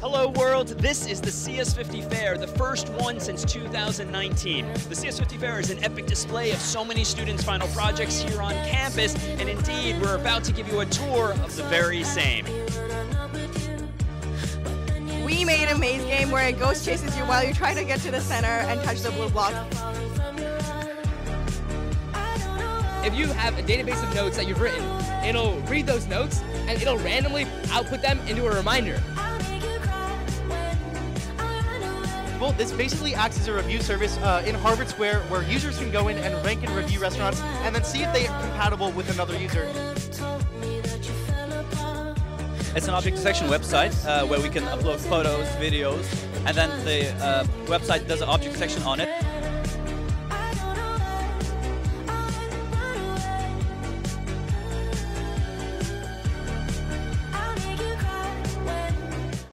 Hello world, this is the CS50 Fair, the first one since 2019. The CS50 Fair is an epic display of so many students' final projects here on campus, and indeed, we're about to give you a tour of the very same. We made a maze game where a ghost chases you while you try to get to the center and touch the blue block. If you have a database of notes that you've written, it'll read those notes and it'll randomly output them into a reminder. This basically acts as a review service uh, in Harvard Square where users can go in and rank and review restaurants and then see if they are compatible with another user. It's an object detection website uh, where we can upload photos, videos, and then the uh, website does an object detection on it